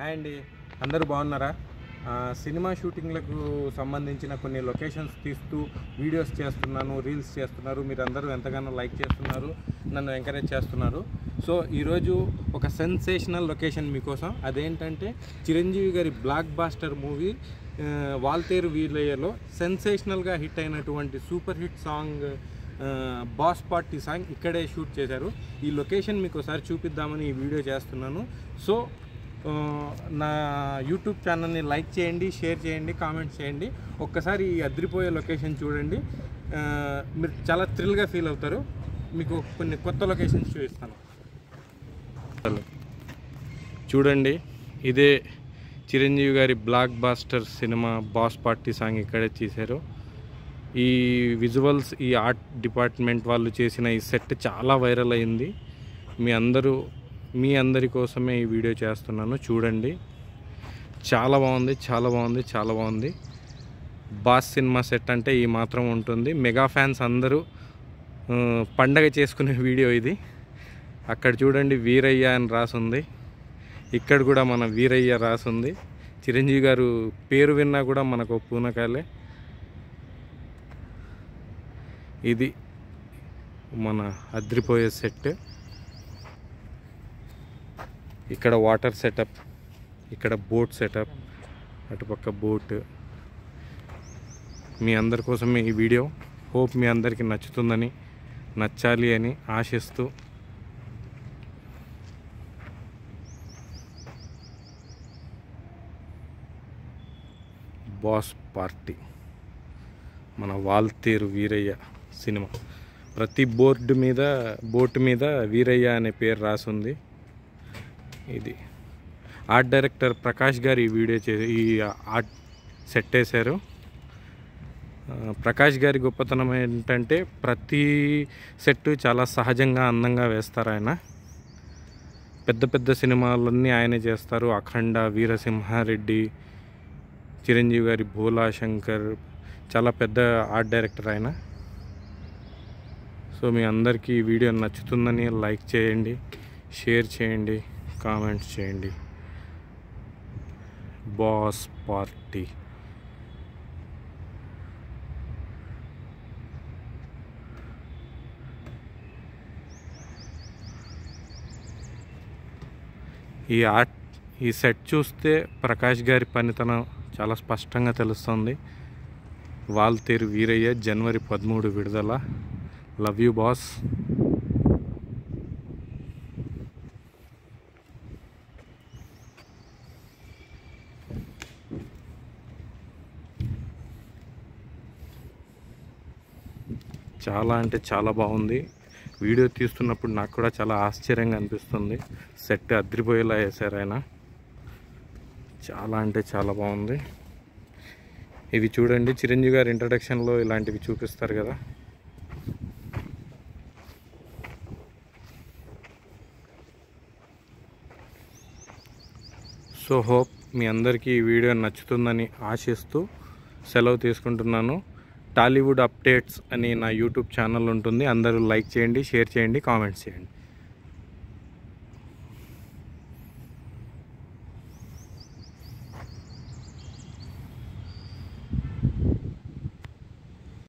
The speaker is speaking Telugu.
హాయ్ అండి. అందరూ బాగున్నారా? సినిమా షూటింగ్లకు సంబంధించిన కొన్ని లొకేషన్స్ తీస్తూ వీడియోస్ చేస్తున్నాను రీల్స్ చేస్తున్నారు. మీరు అందరూ ఎంతగానో లైక్ చేస్తున్నారు నన్ను ఎంకరేజ్ చేస్తున్నారు. సో ఈరోజు ఒక సెన్సేషనల్ లొకేషన్ మీకోసం. అదేంటంటే చిరంజీవి గారి బ్లాక్ బాస్టర్ మూవీ వాల్తేరు వీలయ్యలో సెన్సేషనల్గా హిట్ అయినటువంటి super hit song boss party song ఇక్కడే షూట్ చేశారు. ఈ లొకేషన్ మీకు ఒకసారి చూపిద్దామని ఈ వీడియో చేస్తున్నాను. సో నా యూట్యూబ్ ఛానల్ని లైక్ చేయండి షేర్ చేయండి కామెంట్ చేయండి. ఒక్కసారి ఈ అద్రిపోయే లొకేషన్ చూడండి. మీరు చాలా థ్రిల్గా ఫీల్ అవుతారు. మీకు కొన్ని కొత్త లొకేషన్స్ చూపిస్తాను. చూడండి ఇదే చిరంజీవి గారి blockbuster cinema boss party song ఇక్కడే చేశారు ఈ విజువల్స్ ఈ ఆర్ట్ డిపార్ట్మెంట్ వాళ్ళు చేసిన ఈ సెట్ చాలా వైరల్ అయింది. మీ అందరూ మీ అందరి కోసమే ఈ వీడియో చేస్తున్నాను. చూడండి. చాలా బాగుంది చాలా బాగుంది చాలా బాగుంది. బాస్ సినిమా సెట్ అంటే ఈ మాత్రం ఉంటుంది. మెగా ఫ్యాన్స్ అందరూ పండగ చేసుకునే వీడియో ఇది. అక్కడ చూడండి వీరయ్య అని రాసుంది. ఇక్కడ కూడా మన వీరయ్య రాసుంది. చిరంజీవి గారు పేరు విన్నా కూడా మనకు పూనకాలే. ఇది మన అద్రిపోయే సెట్. ఇక్కడ వాటర్ సెటప్ ఇక్కడ బోట్ సెటప్ అటుపక్క బోట్ మీ అందరి కోసం ఈ వీడియో హోప్ మీ అందరికీ నచ్చుతుందని నచ్చాలి అని ఆశిస్తూ. బాస్ పార్టీ మన వాల్తేరు వీరయ్య సినిమా. ప్రతి బోర్డు మీద బోటు మీద వీరయ్య అనే పేరు రాసుంది. ఇది. ఆర్ట్ డైరెక్టర్ ప్రకాష్ గారు ఈ వీడియో చే ఈ ఆర్ట్ సెట్ వేశారు. ప్రకాష్ గారి గొప్పతనం ఏంటంటే ప్రతి సెట్ చాలా సహజంగా అందంగా వేస్తారు ఆయన. పెద్ద పెద్ద సినిమాలన్నీ ఆయనే చేస్తారు. అఖండ వీరసింహారెడ్డి చిరంజీవి గారి భోలా శంకర్ చాలా పెద్ద ఆర్ట్ డైరెక్టర్ ఆయన. సో మీ అందరికీ ఈ వీడియో నచ్చుతుందని లైక్ చేయండి షేర్ చేయండి. కామెంట్స్ చేయండి. Boss party. ఈ ఆర్ట్ ఈ సెట్ చూస్తే ప్రకాష్ గారి పనితనం చాలా స్పష్టంగా తెలుస్తుంది. వాల్తేరు వీరయ్య జనవరి పదమూడు విడుదల. Love you boss. చాలా అంటే చాలా బాగుంది. వీడియో తీస్తున్నప్పుడు నాకు కూడా చాలా ఆశ్చర్యంగా అనిపిస్తుంది. సెట్ అద్రిపోయేలా వేశారు ఆయన. చాలా అంటే చాలా బాగుంది. ఇవి చూడండి చిరంజీవి గారి ఇంట్రడక్షన్లో ఇలాంటివి చూపిస్తారు కదా. సో హోప్ మీ అందరికీ ఈ వీడియో నచ్చుతుందని ఆశిస్తూ సెలవు తీసుకుంటున్నాను. టాలీవుడ్ అప్డేట్స్ అని నా యూట్యూబ్ ఛానల్ ఉంటుంది. అందరూ లైక్ చేయండి షేర్ చేయండి కామెంట్స్ చేయండి.